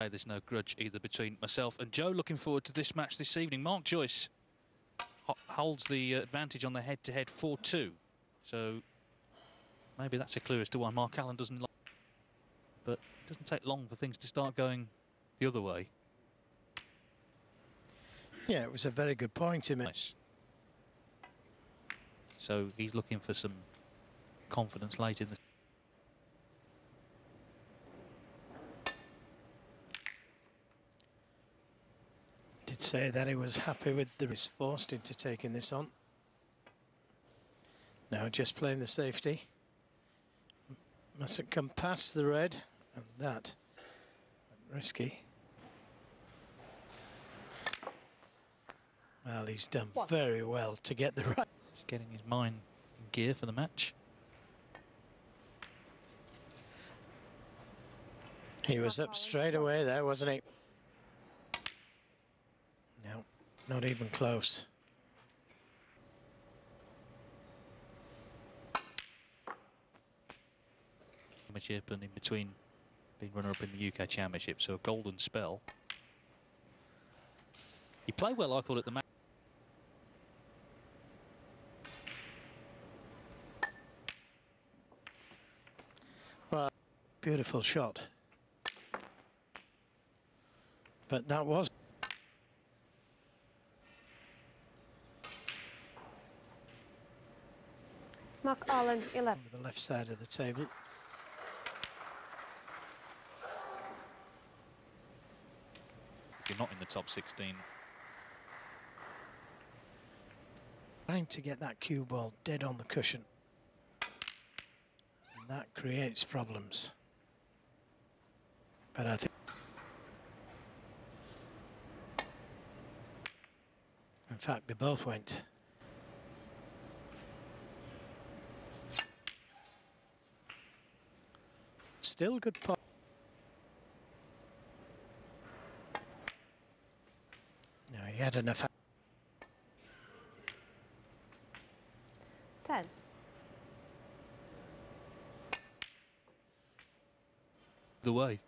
There's no grudge either between myself and Joe. Looking forward to this match this evening. Mark Joyce holds the uh, advantage on the head-to-head 4-2. So maybe that's a clue as to why Mark Allen doesn't like But it doesn't take long for things to start going the other way. Yeah, it was a very good point to me. Nice. So he's looking for some confidence late in the Did say that he was happy with the risk forced into taking this on. Now just playing the safety. Mustn't come past the red, and that risky. Well, he's done What? very well to get the right. He's getting his mind in gear for the match. He was up straight away there, wasn't he? No, not even close. Championship and in between being runner-up in the UK Championship, so a golden spell. He played well, I thought, at the match. Well, beautiful shot. But that was Mark Allen, 11. the left side of the table. You're not in the top 16. Trying to get that cue ball dead on the cushion. And that creates problems. But I think... In fact, they both went. Still good putt. No, he had enough. Ten. The way.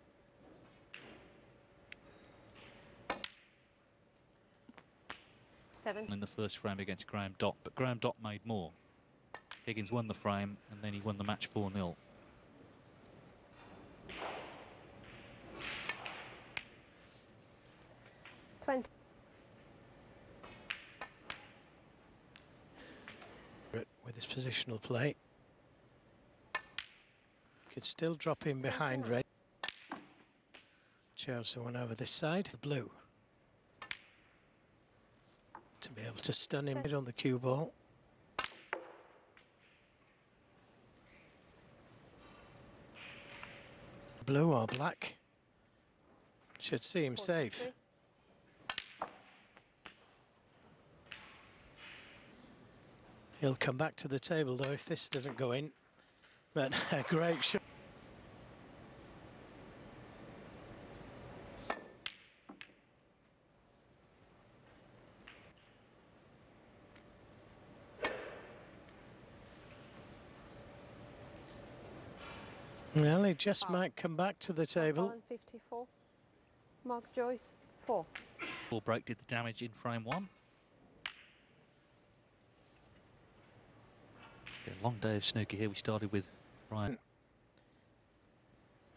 Seven. In the first frame against Graham Dott, but Graham Dott made more. Higgins won the frame and then he won the match 4 0. Positional play. Could still drop in behind red. The one over this side, the blue. To be able to stun him on the cue ball. Blue or black. Should see him safe. He'll come back to the table though if this doesn't go in. But a great shot. Well, he just Wow. might come back to the table. Allen, 54. Mark Joyce, 4. Ball break did the damage in frame one. Been a long day of snooker here. We started with Ryan.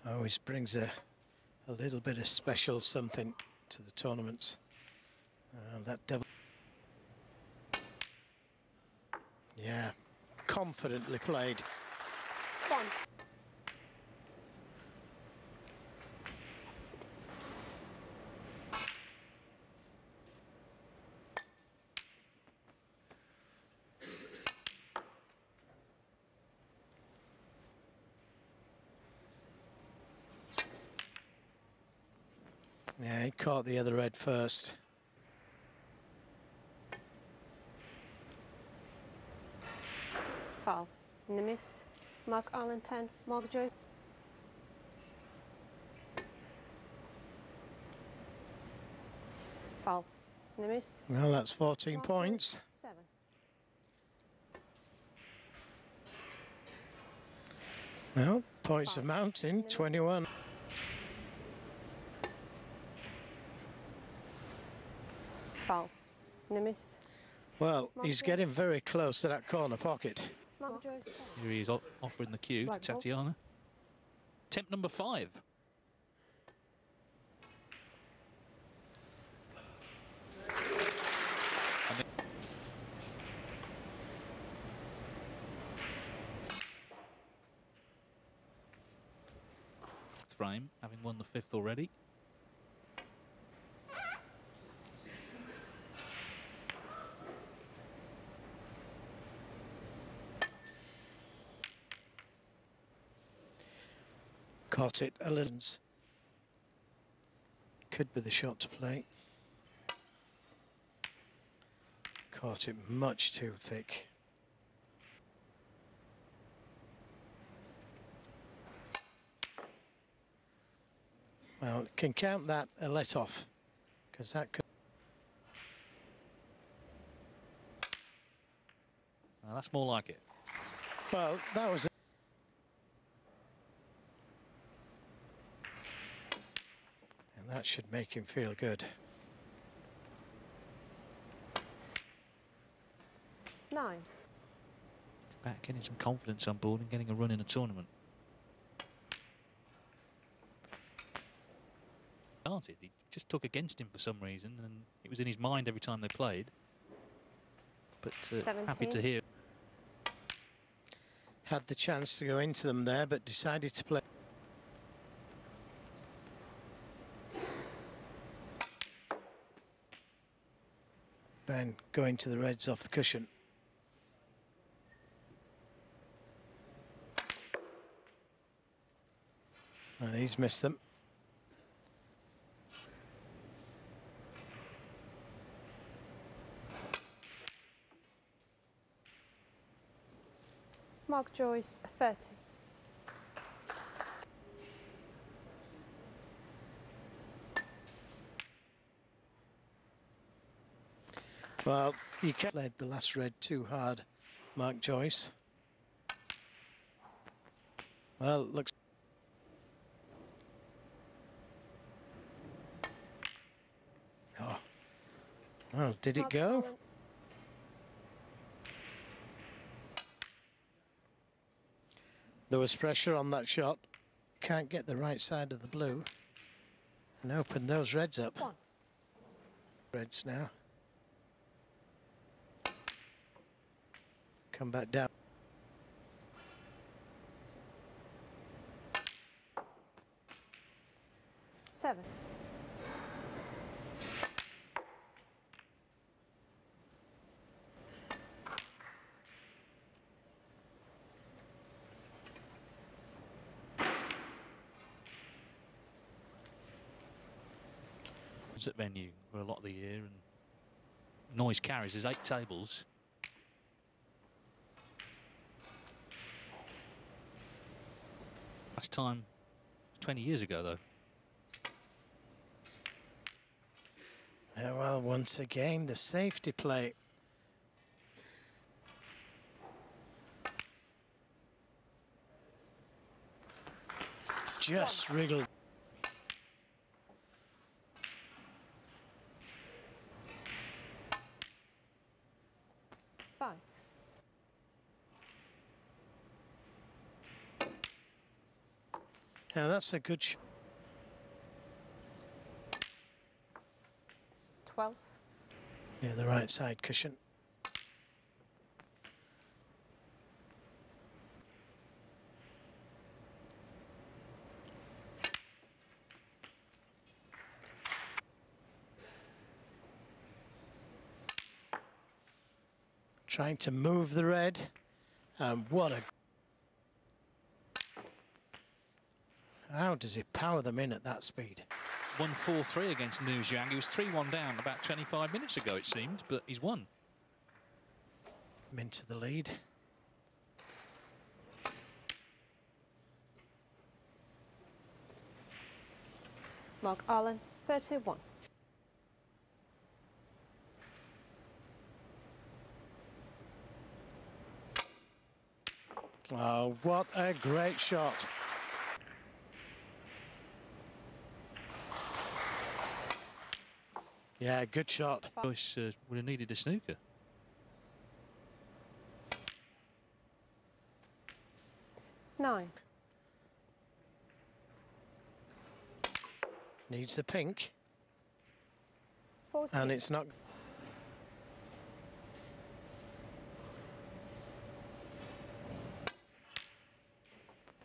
Always brings a, a little bit of special something to the tournaments. Uh, that double. Yeah, confidently played. 1. Caught the other red first. Foul. In the miss. Mark Allen, 10. Mark. In the miss. Well, that's 14 Mark points. 7. No, points Five. mounting, Minutes. 21. Foul. Nimis. Well, Mark he's Joyce. getting very close to that corner pocket. Mark Here he is offering the cue Black to ball. Tatiana. Temp number five. Frame, having won the fifth already. Caught it a little. Could be the shot to play. Caught it much too thick. Well, can count that a let off because that could. Now that's more like it. Well, that was. That should make him feel good. Nine. Back getting some confidence on board and getting a run in a tournament. Started, he just took against him for some reason, and it was in his mind every time they played. But uh, happy to hear. Had the chance to go into them there, but decided to play. And going to the Reds off the cushion. And he's missed them. Mark Joyce. 30. Well, he kept led the last red too hard, Mark Joyce. Well, looks. Oh. Well, did it go? There was pressure on that shot. Can't get the right side of the blue. And open those reds up. Reds now. Come back down. Seven. was at venue for a lot of the year, and noise carries. There's eight tables. Last time, 20 years ago, though. Well, once again, the safety play. Just wriggled. Five. Yeah, that's a good shot. Twelve. Yeah, the right side cushion. Trying to move the red. And what a... How does he power them in at that speed? 1-4-3 against Nu Zhang. He was 3-1 down about 25 minutes ago, it seemed, but he's won. Him into the lead. Mark Allen. 31. Oh, what a great shot. Yeah, good shot. Joyce uh, would have needed a snooker. Nine. Needs the pink, 14. and it's not.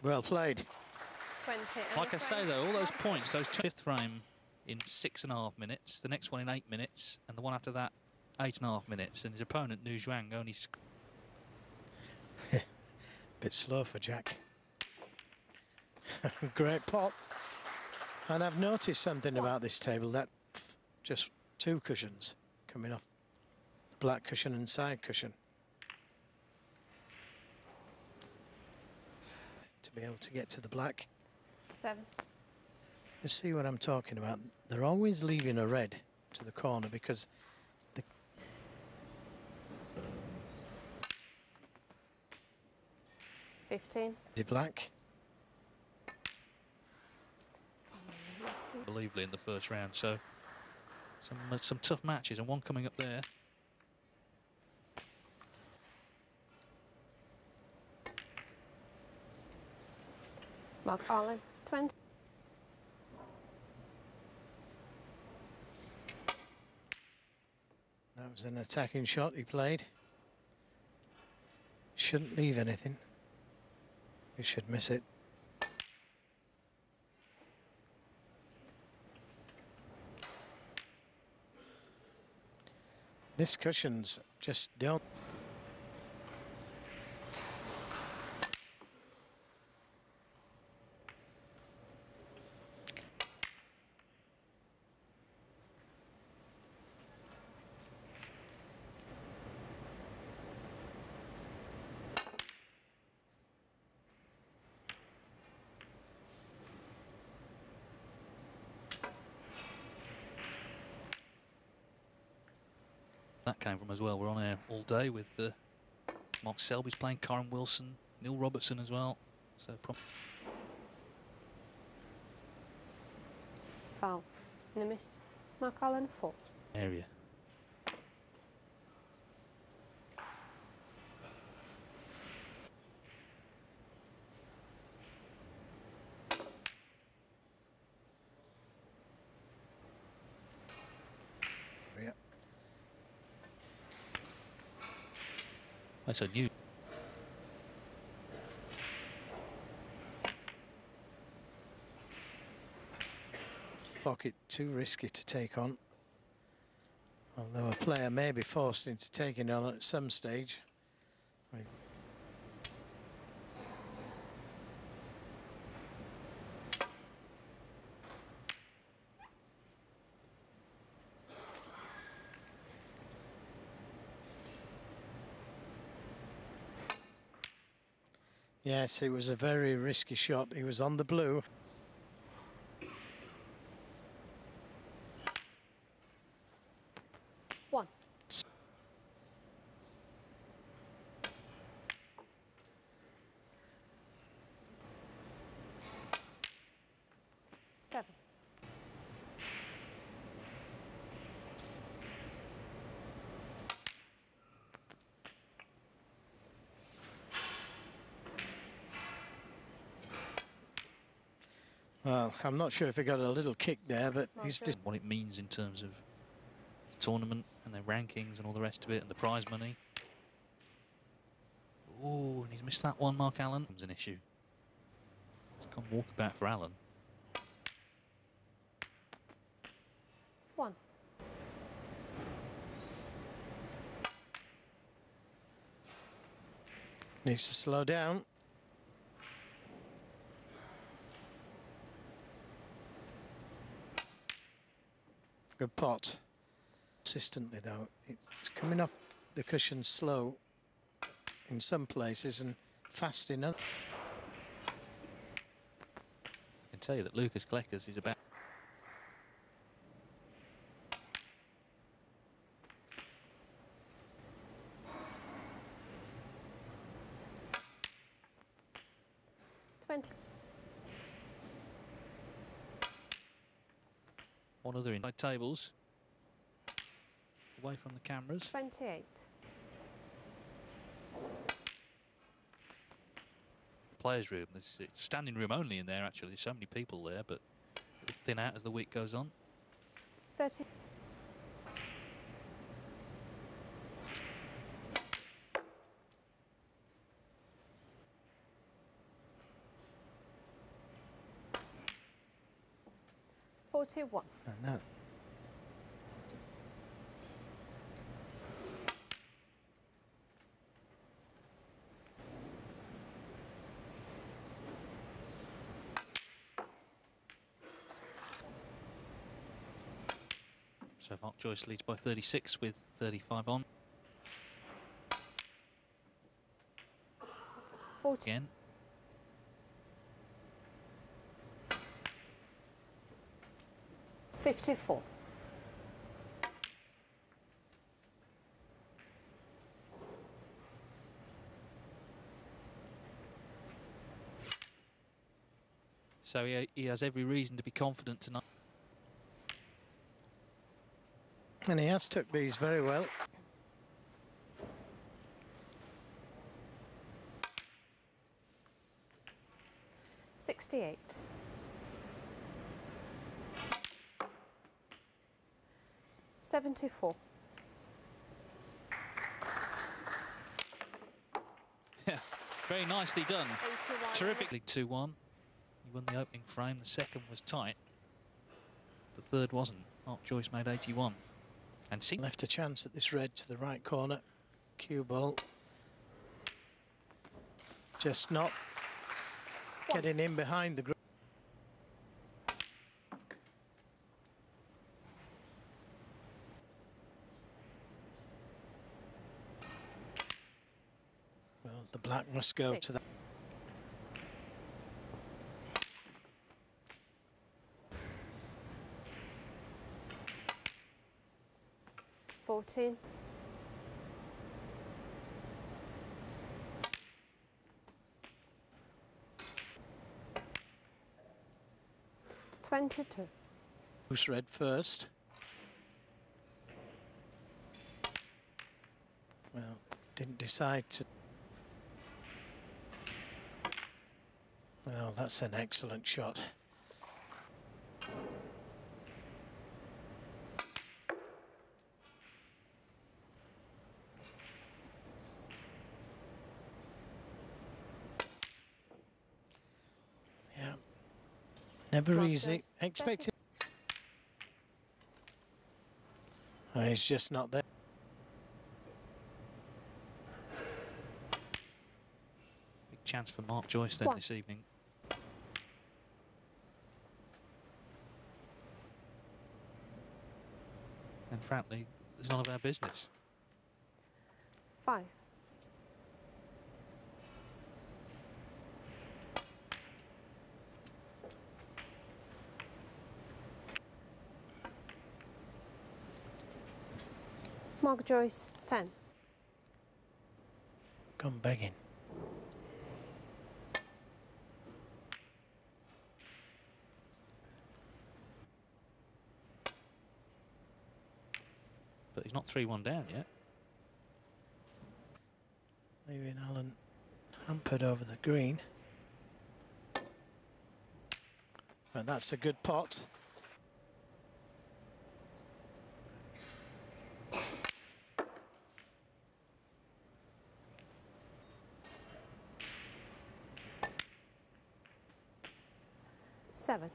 Well played. 20. and Like a I say, though, all those points, those two- fifth frame in six and a half minutes, the next one in eight minutes, and the one after that, eight and a half minutes, and his opponent, Nu Zhuang, only sc- Bit slow for Jack. Great pot. And I've noticed something about this table that just two cushions coming off the black cushion and side cushion. To be able to get to the black. Seven. You see what I'm talking about? They're always leaving a red to the corner because the Fifteen. the black. unbelievably in the first round. So some uh, some tough matches, and one coming up there. Mark Allen. Twenty. That was an attacking shot he played. Shouldn't leave anything. He should miss it. This cushion's just don't. That came from as well. We're on air all day with uh, Mark Selby's playing, Kyren Wilson, Neil Robertson as well. So prom- Foul. And a miss. Mark Allen. Four. area. Yeah. That's new. Pocket too risky to take on. Although a player may be forced into taking on at some stage. Yes, it was a very risky shot. He was on the blue. One. Seven. Well, I'm not sure if he got a little kick there, but he's just what it means in terms of tournament and their rankings and all the rest of it and the prize money. Oh, and he's missed that one, Mark Allen. It's an issue. It's gone walkabout for Allen. One. needs to slow down. Good pot. Consistently though, it's coming off the cushion slow in some places and fast in others. I can tell you that Lukas Kleckers is about. Twenty. One other inside tables. away from the cameras. 28. Players' room. There's it's standing room only in there. Actually, there's so many people there, but it'll thin out as the week goes on. 30. Forty-one. And that So Mark Joyce leads by 36 with 35 on. Forty. Again, Fifty-four. so he, he has every reason to be confident tonight. And he has took these very well. Sixty-eight. Seventy-four. Very nicely done. Eighty-one. Terrifically 2 1. He won the opening frame, the second was tight. The third wasn't. Mark Joyce made 81. And see, Left a chance at this red to the right corner. Cue ball. Just not One. getting in behind the group. Well, the black must go Six. to that. Fourteen. Twenty-two. Loose red first. Well, didn't decide to. Well, that's an excellent shot. Yeah. Never Mark easy. Joyce, Expected. Oh, he's just not there. big chance for Mark Joyce then One. this evening. And frankly, it's none of our business. Five. Mark Joyce, 10. Come begging. But he's not 3 1 down yet. Leaving Allen hampered over the green. And that's a good pot. Seven.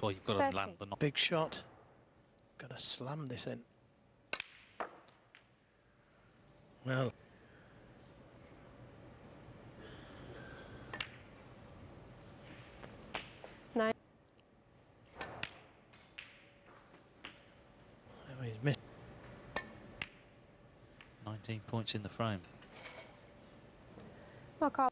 That's why you've got to land the knock. Big shot. Got to slam this in. Well, Nine. oh, he's missed. 19 points in the frame. Mark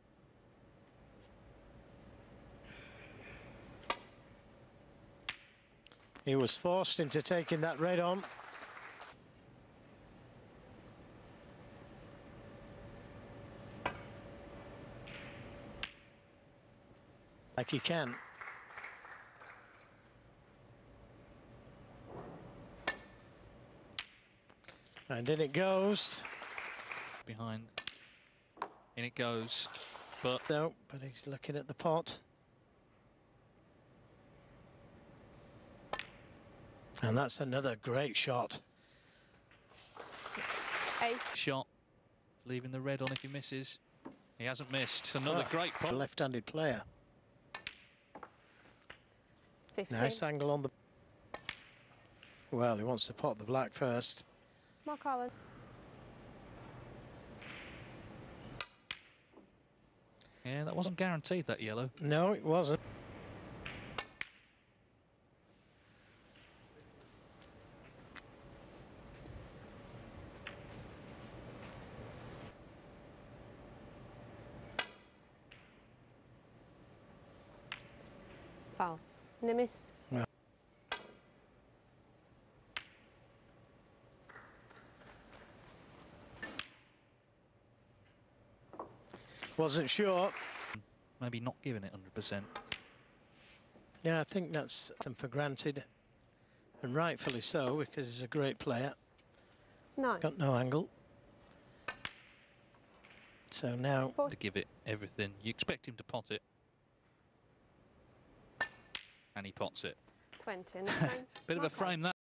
He was forced into taking that red on. Like he can. And in it goes. Behind. In it goes. But no, but he's looking at the pot. And that's another great shot. Eight. shot, leaving the red on if he misses. He hasn't missed. Another Ah, great A pot. left-handed player. 15. Nice angle on the. Well, he wants to pot the black first. Mark Allen. Yeah, that wasn't guaranteed, that yellow. No, it wasn't. Foul. Nimis. Wasn't sure. Maybe not giving it 100%. Yeah, I think that's them for granted. And rightfully so, because he's a great player. Nine. Got no angle. So now To give it everything. You expect him to pot it. And he pots it. 20. Next line. Bit of a frame that.